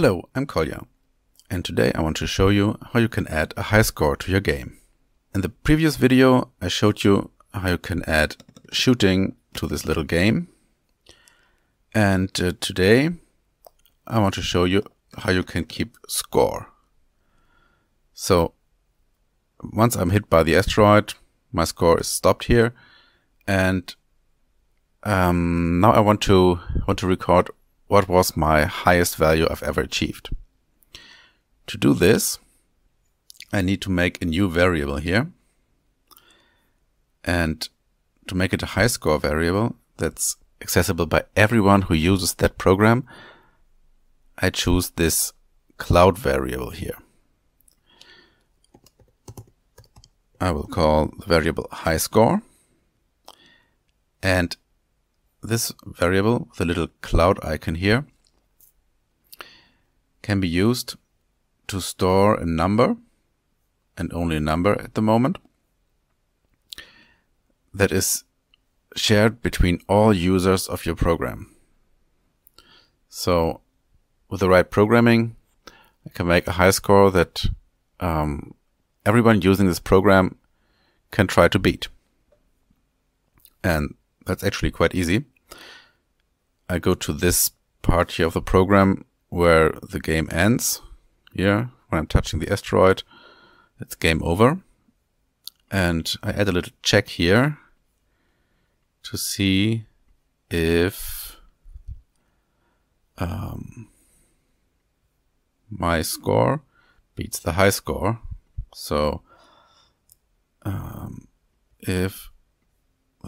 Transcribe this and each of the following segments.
Hello, I'm Kolja, and today I want to show you how you can add a high score to your game. In the previous video I showed you how you can add shooting to this little game, and uh, today I want to show you how you can keep score. So once I'm hit by the asteroid, my score is stopped here, and um, now I want to want to record what was my highest value I've ever achieved. To do this, I need to make a new variable here. And to make it a high score variable that's accessible by everyone who uses that program, I choose this cloud variable here. I will call the variable high score. And this variable, the little cloud icon here, can be used to store a number, and only a number at the moment, that is shared between all users of your program. So with the right programming, I can make a high score that um, everyone using this program can try to beat. And that's actually quite easy. I go to this part here of the program where the game ends. Here, when I'm touching the asteroid, it's game over. And I add a little check here to see if um, my score beats the high score. So um, if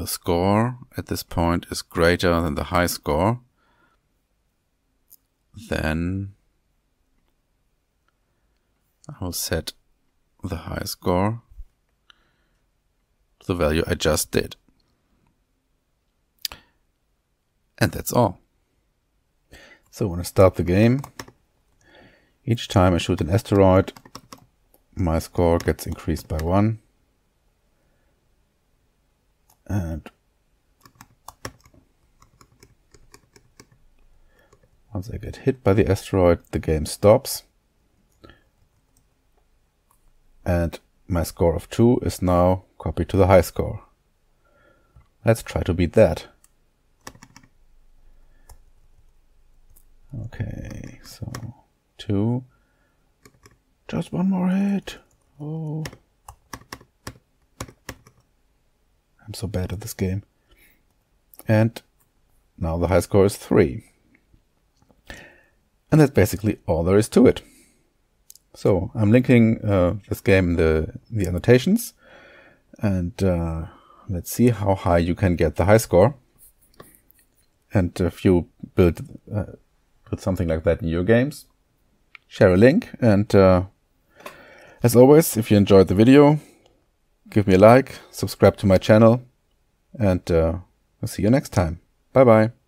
the score at this point is greater than the high score, then I will set the high score to the value I just did. And that's all. So when I start the game, each time I shoot an asteroid, my score gets increased by one. And once I get hit by the asteroid, the game stops. And my score of 2 is now copied to the high score. Let's try to beat that. Okay, so 2. Just one more hit. I'm so bad at this game. And now the high score is 3. And that's basically all there is to it. So I'm linking uh, this game in the, the annotations. And uh, let's see how high you can get the high score. And if you build uh, put something like that in your games, share a link. And uh, as always, if you enjoyed the video, give me a like, subscribe to my channel, and uh, I'll see you next time. Bye bye.